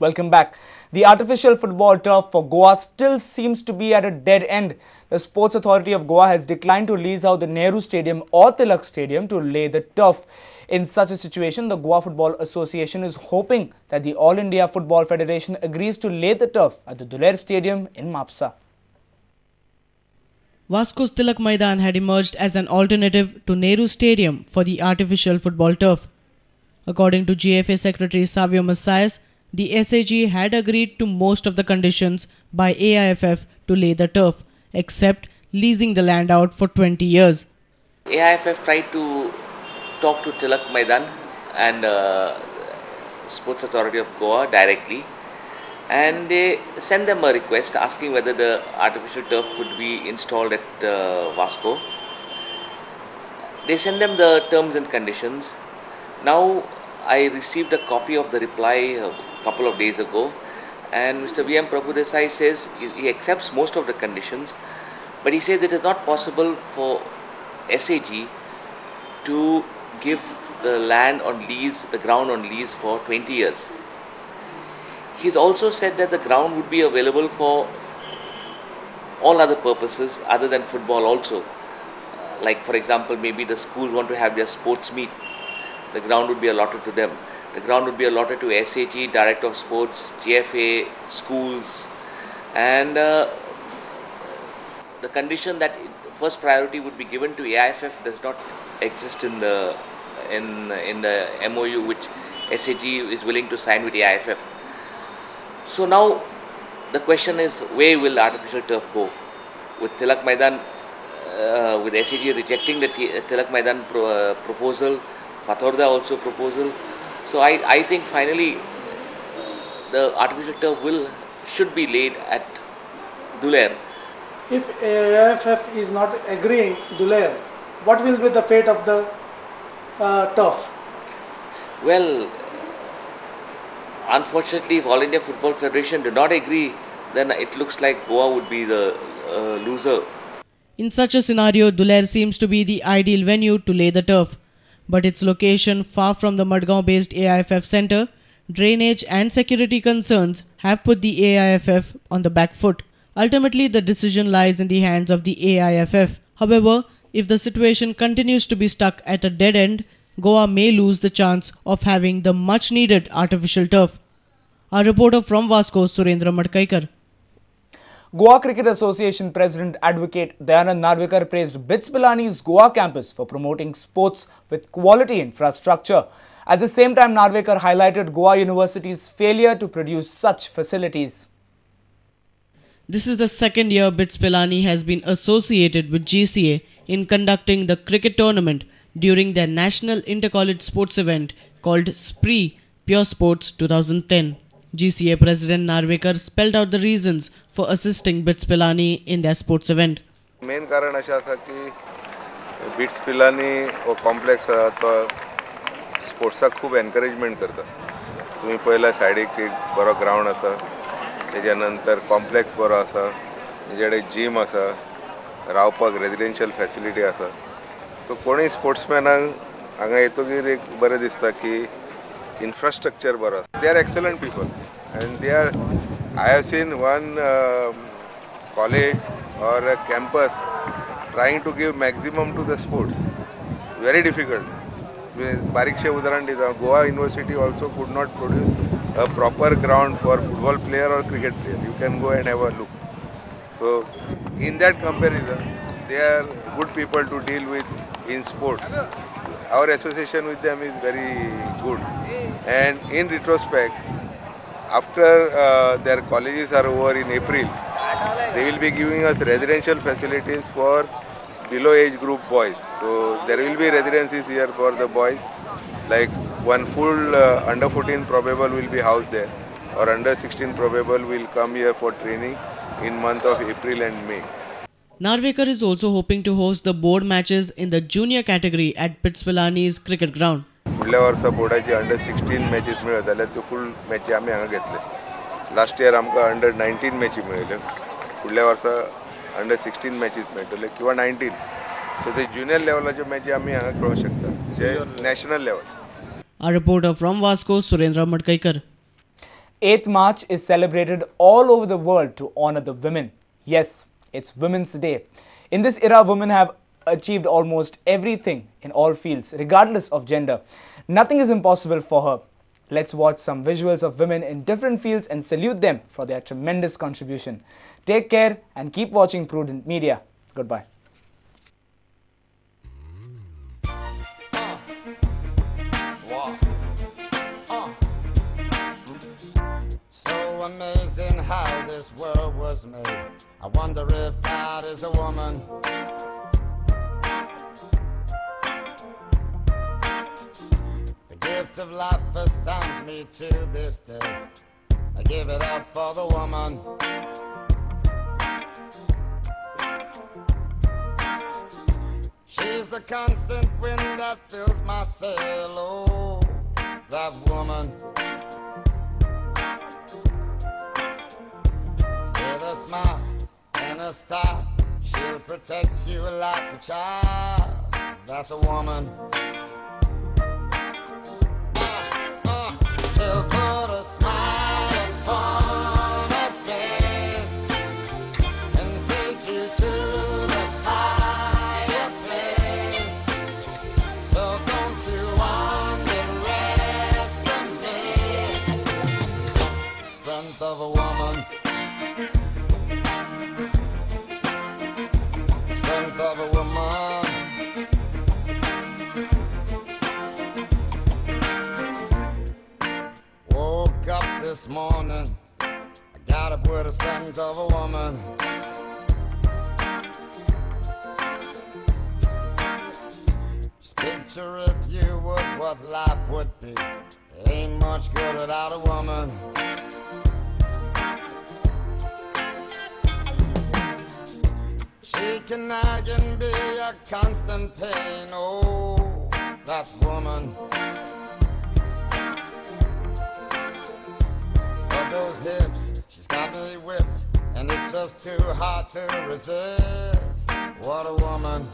Welcome back. The artificial football turf for Goa still seems to be at a dead end. The Sports Authority of Goa has declined to lease out the Nehru Stadium or Tilak Stadium to lay the turf. In such a situation, the Goa Football Association is hoping that the All India Football Federation agrees to lay the turf at the Duler Stadium in Mapsa. Vasco's Tilak Maidan had emerged as an alternative to Nehru Stadium for the artificial football turf. According to GFA Secretary Savio Messias, the SAG had agreed to most of the conditions by AIFF to lay the turf, except leasing the land out for 20 years. AIFF tried to talk to Tilak Maidan and uh, Sports Authority of Goa directly and they sent them a request asking whether the artificial turf could be installed at uh, Vasco. They sent them the terms and conditions. Now I received a copy of the reply a couple of days ago and Mr. V.M. Prabhudesai says he accepts most of the conditions but he says it is not possible for SAG to give the land on lease, the ground on lease for 20 years. He's also said that the ground would be available for all other purposes other than football also. Uh, like for example, maybe the schools want to have their sports meet, the ground would be allotted to them. The ground would be allotted to SAG, Director of Sports, GFA, schools, and uh, the condition that first priority would be given to AIFF does not exist in the in in the MOU which SAG is willing to sign with AIFF. So now the question is where will artificial turf go? With Tilak Maidan, uh, with SAG rejecting the Tilak Maidan pro, uh, proposal, Fatorda also proposal. So I, I think finally the artificial turf will should be laid at Duler. If AIFF is not agreeing, Duler, what will be the fate of the uh, turf? Well, unfortunately, if All India Football Federation do not agree, then it looks like Goa would be the uh, loser. In such a scenario, Duler seems to be the ideal venue to lay the turf. But its location far from the Madgaon based AIFF center, drainage and security concerns have put the AIFF on the back foot. Ultimately, the decision lies in the hands of the AIFF. However, if the situation continues to be stuck at a dead end, Goa may lose the chance of having the much needed artificial turf. Our reporter from Vasco, Surendra Madkaikar. Goa Cricket Association President Advocate Dayanand Narvekar praised BITS Pilani's Goa campus for promoting sports with quality infrastructure. At the same time, Narvekar highlighted Goa University's failure to produce such facilities. This is the second year BITS Pilani has been associated with GCA in conducting the cricket tournament during their national intercollege sports event called SPREE Pure Sports 2010. GCA President Narvekar spelled out the reasons for assisting BITS Pilani in their sports event. Main कारण अशें आसा की bits Pilani हो complex आसा तो स्पोर्ट्साक खूब encouragement करता तुमी पळयला सायडीक एक बरो ग्रावंड आसा तेज्या नंतर कॉम्प्लेक्स बरो आसा तेजे कडेन जीम आसा रावपाक रेजिडेन्शियल फॅसिलिटी आसा सो कोणूय स्पोर्ट्समॅनांक हांगा येतगीर एक बरें दिसता की इन्फ्रास्ट्रक्चर बरो आसा they are excellent people and they are, I have seen one uh, college or a campus trying to give maximum to the sports. Very difficult. Pariksha Udaran, Goa University also could not produce a proper ground for football player or cricket player. You can go and have a look. So in that comparison, they are good people to deal with in sport. Our association with them is very good. And in retrospect, after uh, their colleges are over in April, they will be giving us residential facilities for below age group boys. So there will be residencies here for the boys. Like one full uh, under 14 probable will be housed there, or under 16 probable will come here for training in month of April and May. Narvekar is also hoping to host the board matches in the junior category at BITS Pilani's cricket ground. फुडल्या वर्सा बोर्डाची under sixteen matches मेळ्यो जाल्यार त्यो फूल मॅची आमी हांगा घेतले last year आमकां under nineteen मॅची मेळयल्यो फुडल्या वर्सा अंडर सिक्स्टीन मॅचीस मेळटले किंवा नायन्टीन सो ते ज्युनियर लेवलाच्यो मॅची आमी हांगा खेळूंक शकता जे national level A reporter from Vasco, Surendra Madkaikar. 8th March is celebrated all over the world to honor the women. Yes, it's Women's Day. In this era, women have achieved almost everything in all fields, regardless of gender. Nothing is impossible for her. Let's watch some visuals of women in different fields and salute them for their tremendous contribution. Take care and keep watching Prudent Media. Goodbye. Amazing how this world was made. I wonder if God is a woman. Of life astounds me to this day. I give it up for the woman. She's the constant wind that fills my sail. Oh, that woman. With a smile and a star, she'll protect you like a child. That's a woman. This morning. I got up with a scent of a woman. Just picture if you would what life would be. Ain't much good without a woman. She can nag and be a constant pain. Oh, that woman. Those hips, she's got me whipped, and it's just too hard to resist. What a woman.